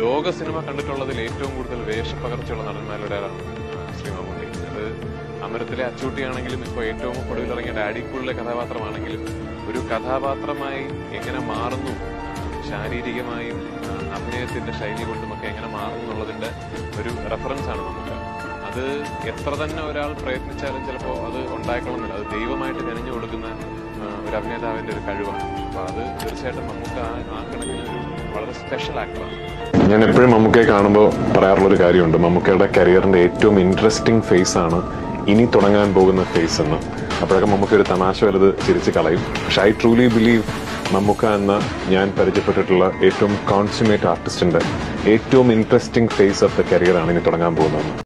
ലോക സിനിമ കണ്ടിട്ടുള്ളതിൽ ഏറ്റവും കൂടുതൽ വേഷപ്പകർച്ചയുള്ള നടന്മാരുടെ ഒരാളാണ് ശ്രീ മമ്മൂട്ടി അത് അമരത്തിലെ അച്ചൂട്ടിയാണെങ്കിലും ഇപ്പോൾ ഏറ്റവും ഒടുവിൽ ഇറങ്ങിയ ഡാഡിക്കുള്ളിലെ കഥാപാത്രമാണെങ്കിലും ഒരു കഥാപാത്രമായി എങ്ങനെ മാറുന്നു? ശാരീരികമായും അഭിനയത്തിന്റെ ശൈലി കൊണ്ടുമൊക്കെ എങ്ങനെ മാറുന്നു എന്നുള്ളതിന്റെ ഒരു റെഫറൻസ് ആണ് നമുക്ക്. അത് എത്ര തന്നെ ഒരാൾ പ്രയത്നിച്ചാലും ചിലപ്പോൾ അത് ഉണ്ടായിക്കൊള്ളുന്നില്ല അത് ദൈവമായിട്ട് കനിഞ്ഞു കൊടുക്കുന്ന ഒരു അഭിനേതാവിന്റെ ഒരു കഴിവാണ്. അപ്പൊ അത് തീർച്ചയായിട്ടും നമുക്ക് ആ ആ കണക്കിന് ഒരു വളരെ സ്പെഷ്യൽ ആക്ടറാണ് ഞാൻ എപ്പോഴും മമ്മൂക്കയെ കാണുമ്പോൾ പറയാറുള്ള ഒരു കാര്യമുണ്ട്. മമ്മൂക്കയുടെ കരിയറിന്റെ ഏറ്റവും ഇൻട്രസ്റ്റിംഗ് ഫേസ് ആണ് ഇനി തുടങ്ങാൻ പോകുന്ന ഫേസ് എന്ന്. അപ്പോഴൊക്കെ മമ്മൂക്ക ഒരു തമാശ വലുത് ചിരിച്ച് കളയും. പക്ഷെ ഐ ട്രൂലി ബിലീവ് മമ്മൂക്ക എന്ന ഞാൻ പരിചയപ്പെട്ടിട്ടുള്ള ഏറ്റവും കോൺസ്യൂമേറ്റ് ആർട്ടിസ്റ്റിന്റെ ഏറ്റവും ഇൻട്രസ്റ്റിംഗ് ഫേസ് ഓഫ് ദ കരിയറാണ് ഇനി തുടങ്ങാൻ പോകുന്നത്